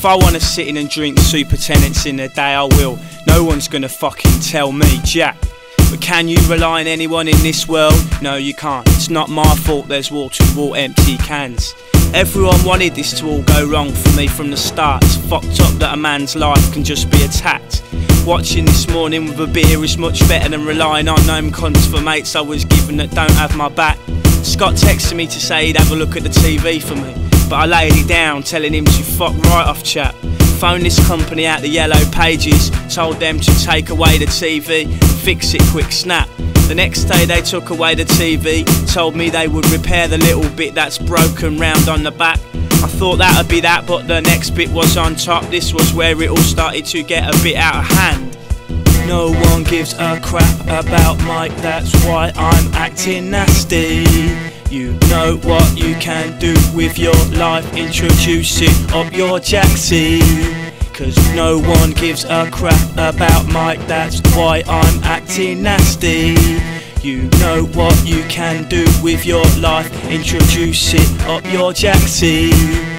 If I wanna sit in and drink super Tennent's in the day, I will. No one's gonna fucking tell me jack. But can you rely on anyone in this world? No, you can't. It's not my fault there's wall to wall empty cans. Everyone wanted this to all go wrong for me from the start. It's fucked up that a man's life can just be attacked. Watching this morning with a beer is much better than relying on known cons for mates I was given that don't have my back. Scott texted me to say he'd have a look at the TV for me, but I laid it down, telling him to fuck right off, chap. Phoned this company out the yellow pages, told them to take away the TV fix it quick snap. The next day they took away the TV, told me they would repair the little bit that's broken round on the back. I thought that'd be that, but the next bit was on top. This was where it all started to get a bit out of hand. No one gives a crap about Mike, that's why I'm acting nasty. You know what you can do with your life, introduce it up your jacksie. Cause no one gives a crap about Mike, that's why I'm acting nasty. You know what you can do with your life, introduce it up your jacksie.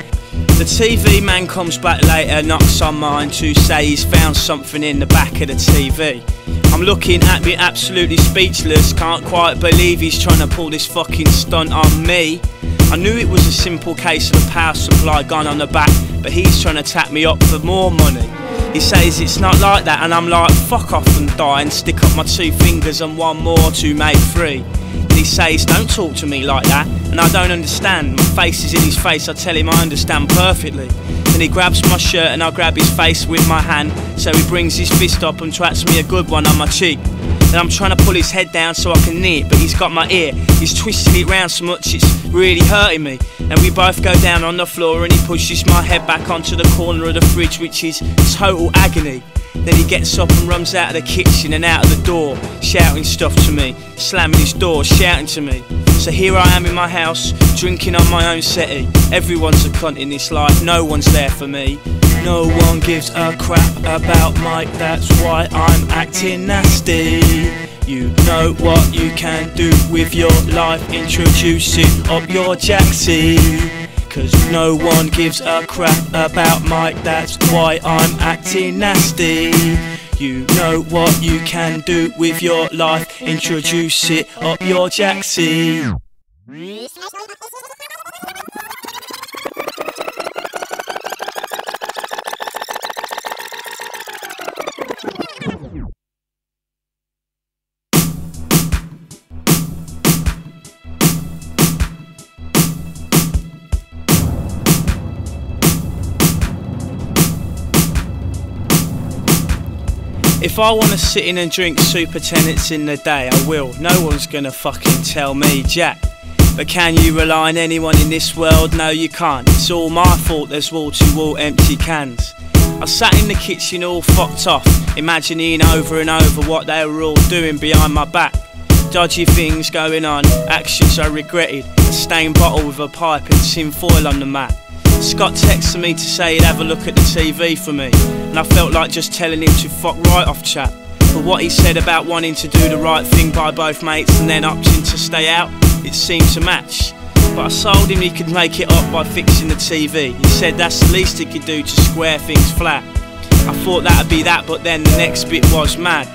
The TV man comes back later, knocks on mine to say he's found something in the back of the TV. I'm looking at me absolutely speechless, can't quite believe he's trying to pull this fucking stunt on me. I knew it was a simple case of a power supply gone on the back, but he's trying to tap me up for more money. He says it's not like that, and I'm like, fuck off and die and stick up my two fingers and one more to make three. He says, don't talk to me like that, and I don't understand. My face is in his face, I tell him I understand perfectly. And he grabs my shirt and I grab his face with my hand, so he brings his fist up and tracks me a good one on my cheek. And I'm trying to pull his head down so I can knee it, but he's got my ear. He's twisting it round so much it's really hurting me. And we both go down on the floor and he pushes my head back onto the corner of the fridge, which is total agony. Then he gets up and runs out of the kitchen and out of the door, shouting stuff to me, slamming his door, shouting to me. So here I am in my house, drinking on my own settee. Everyone's a cunt in this life, no one's there for me. No one gives a crap about Mike, that's why I'm acting nasty. You know what you can do with your life, introduce it up your jacksie. Cause no one gives a crap about Mike, that's why I'm acting nasty. You know what you can do with your life, introduce it up your jacksie. If I wanna sit in and drink super Tennent's in the day, I will. No one's gonna fucking tell me jack. But can you rely on anyone in this world? No, you can't. It's all my fault there's wall to wall empty cans. I sat in the kitchen all fucked off, imagining over and over what they were all doing behind my back. Dodgy things going on, actions I regretted. A stained bottle with a pipe and tin foil on the mat. Scott texted me to say he'd have a look at the TV for me, and I felt like just telling him to fuck right off, chap. But what he said about wanting to do the right thing by both mates and then opting to stay out, it seemed to match. But I told him he could make it up by fixing the TV. He said that's the least he could do to square things flat. I thought that'd be that, but then the next bit was mad.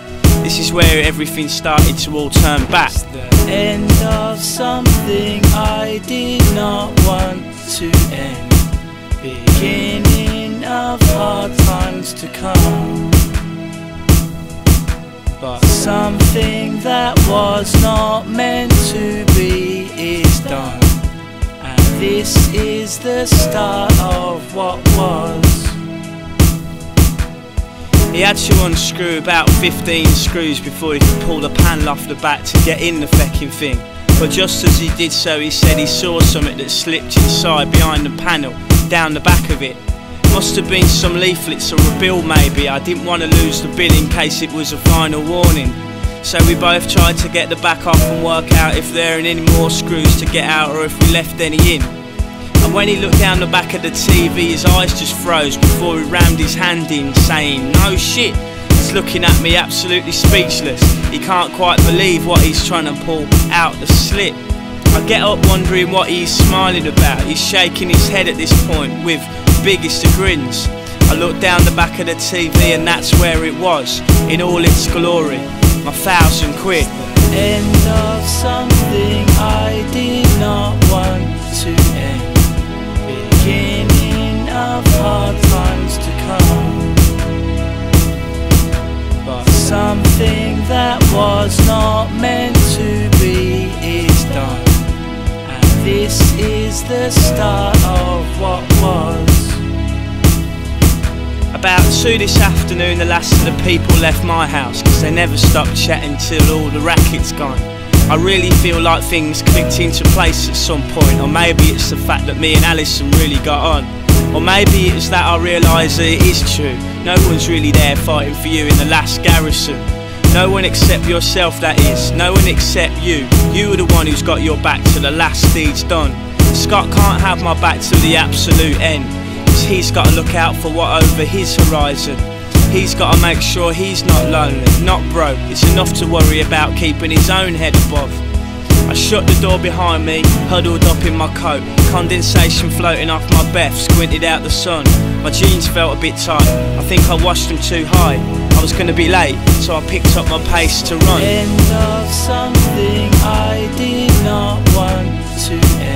This is where everything started to all turn back. It's the end of something I did not want to end. Times to come. But something that was not meant to be is done. And this is the start of what was. He had to unscrew about 15 screws before he could pull the panel off the back to get in the fecking thing. But just as he did so, he said he saw something that slipped inside behind the panel, down the back of it. Must have been some leaflets or a bill maybe. I didn't want to lose the bill in case it was a final warning. So we both tried to get the back off and work out if there are any more screws to get out or if we left any in. And when he looked down the back of the TV, his eyes just froze before he rammed his hand in, saying, No shit. He's looking at me absolutely speechless. He can't quite believe what he's trying to pull out the slip. I get up wondering what he's smiling about. He's shaking his head at this point with biggest of grins. I looked down the back of the TV and that's where it was, in all its glory. My thousand quid. End of something I did not want to end. Beginning of hard times to come. But something that was not meant to be is done. And this is the start of what was. About two this afternoon, the last of the people left my house because they never stopped chatting till all the racket's gone. I really feel like things clicked into place at some point, or maybe it's the fact that me and Alison really got on. Or maybe it's that I realise that it is true. No one's really there fighting for you in the last garrison. No one except yourself, that is. No one except you. You are the one who's got your back to the last deed's done. Scott can't have my back to the absolute end. He's got to look out for what over his horizon. He's got to make sure he's not lonely, not broke. It's enough to worry about keeping his own head above. I shut the door behind me, huddled up in my coat, condensation floating off my beth, squinted out the sun. My jeans felt a bit tight, I think I washed them too high. I was gonna be late, so I picked up my pace to run. End of something I did not want to end.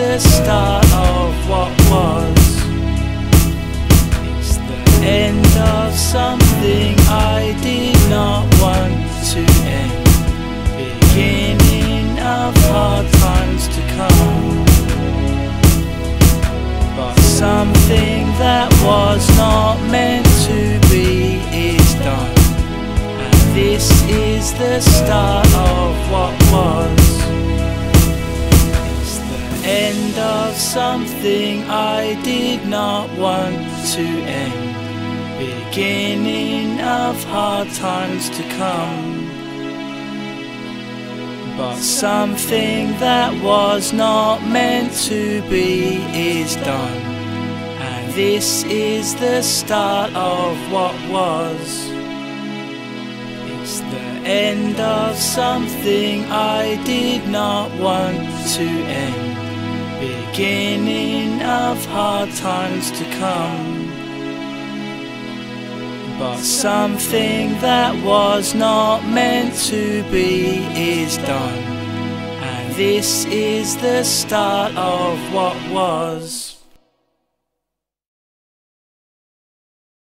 The start of what was. It's the end of something I did not want to end. Beginning of hard times to come. But something that was not meant to be is done. And this is the start of what was. Something I did not want to end. Beginning of hard times to come. But something that was not meant to be is done. And this is the start of what was. It's the end of something I did not want to end. Beginning of hard times to come. But something that was not meant to be is done. And this is the start of what was.